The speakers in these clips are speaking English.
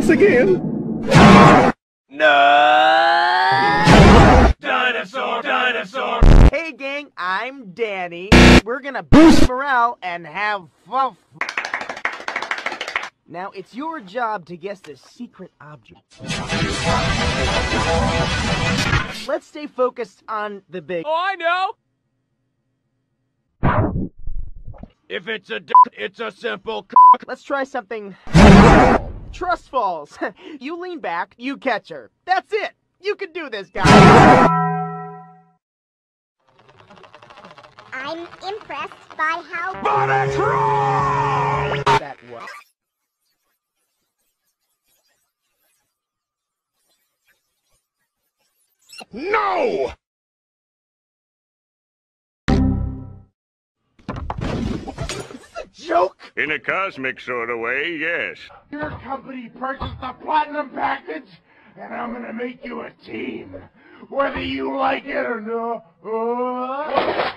this again. No! Dinosaur, dinosaur! Hey gang, I'm Danny. We're gonna boost morale and have fun. Now it's your job to guess the secret object. Let's stay focused on the big. Oh, I know! If it's a d it's a simple c Let's try something. Trust falls. you lean back, you catch her. That's it. You can do this, guys. I'm impressed by how That was. No! Joke. In a cosmic sort of way, yes. Your company purchased the platinum package, and I'm gonna make you a team, whether you like it or not. Uh.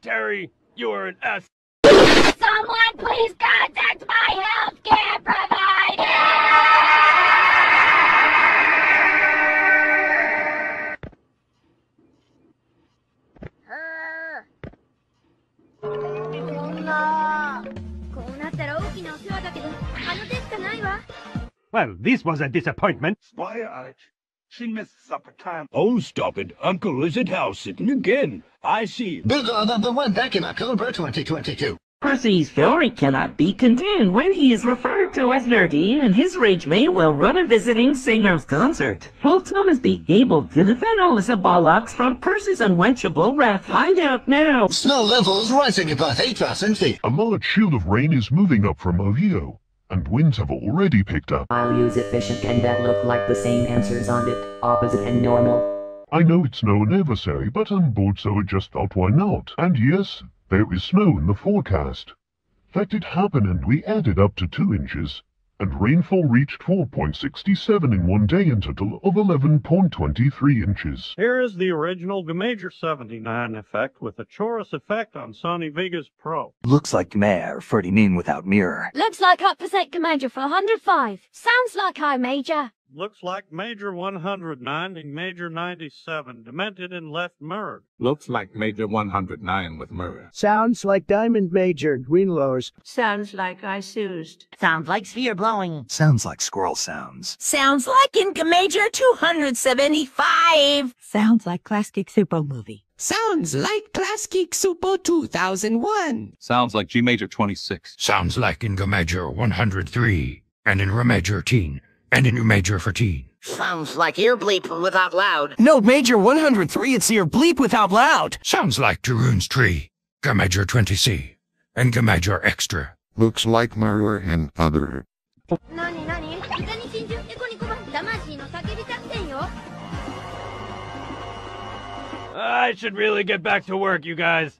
Terry, you are an S. Someone please contact my healthcare provider! ったら大きなお世話だけど、あの手しかないわ。 Well, this was a disappointment. Why, I... She missed supper time. Oh, stop it. Uncle is at house sitting again. I see. Bigger than the one back in October 2022. Percy's fury cannot be contained when he is referred to as nerdy, and his rage may well run a visiting singer's concert. Will Thomas be able to defend Alyssa Bollocks from Percy's unquenchable wrath? Find out now! Snow levels rising above 8,000 feet. A large shield of rain is moving up from Ohio, and winds have already picked up. I'll use efficient and that look like the same answers on it, opposite and normal. I know it's no adversary, but I'm bored, so I just thought why not? And yes, there is snow in the forecast. That did happen, and we added up to 2 inches, and rainfall reached 4.67 in one day and total of 11.23 inches. Here is the original Major 79 effect with a chorus effect on Sony Vegas Pro. Looks like Mayor 39 without mirror. Looks like up percent commander for 105. Sounds like high major. Looks like Major 109 and Major 97, demented and left mirrored. Looks like Major 109 with Murray. Sounds like Diamond Major, Greenlowers. Sounds like I soused. Sounds like sphere blowing. Sounds like squirrel sounds. Sounds like Inca Major 275. Sounds like Classic Super movie. Sounds like Classic Super 2001. Sounds like G Major 26. Sounds like in G Major 103, and in Re Major 10, and a new Major for teen. Sounds like ear bleep without loud. No, Major 103, it's ear bleep without loud. Sounds like Tarun's tree. Gamajor 20C and Gamajor Extra. Looks like Maror and other. I should really get back to work, you guys.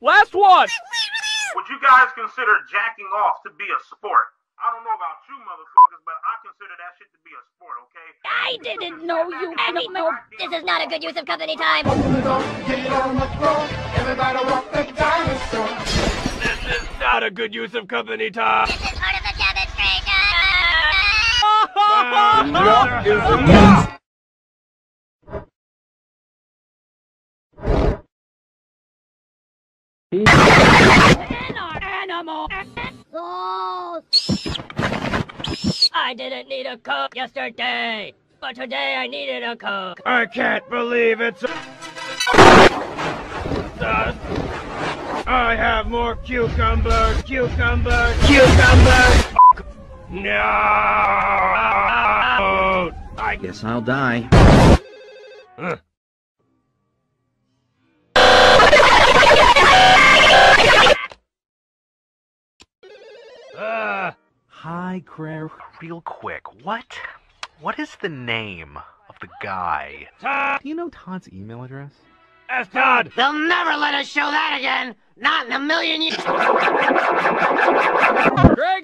Last one! Would you guys consider jacking off to be a sport? I don't know about you motherfuckers, but I consider that shit to be a sport, okay? I didn't know you animal. This is not a good use of company time. This is not a good use of company time. This is part of the demonstration. Animal. Oh, I didn't need a Coke yesterday, but today I needed a Coke. I can't believe it's. Uh, I have more cucumbers, cucumbers, cucumbers. No. I Guess I'll die. Huh. Hi, Claire. Real quick, what? What is the name of the guy? Todd! Do you know Todd's email address? Ask Todd! They'll never let us show that again. Not in a million years. Drago,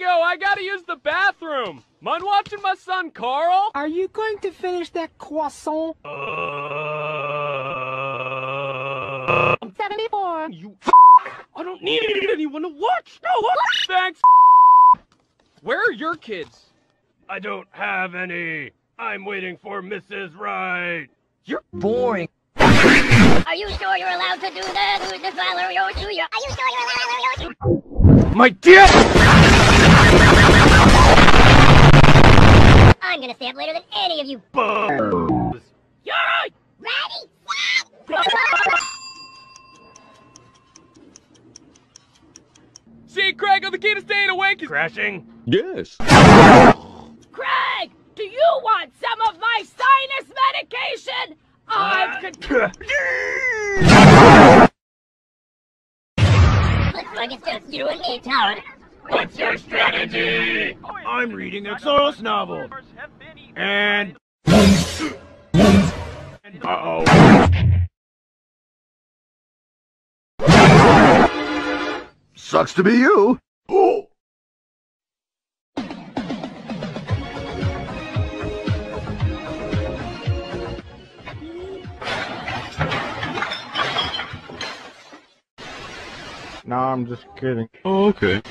I gotta use the bathroom. Mind watching my son Carl? Are you going to finish that croissant? Uh, 74. you I don't need anyone to watch. No, what? Thanks. Where are your kids? I don't have any. I'm waiting for Mrs. Wright. You're boring. Are you sure you're allowed to do that? Who's this Valerio to you? Are you sure you're allowed to My dear. I'm gonna stay up later than any of you. Buzz. You're ready. See, Craig, on the key to staying awake is Crashing? Yes. Craig, do you want some of my sinus medication? I've con- Looks like it's just you and me, Toad. What's your strategy? I'm reading a Soros novel. And. Uh oh. Sucks to be you. I'm just kidding. Oh, okay.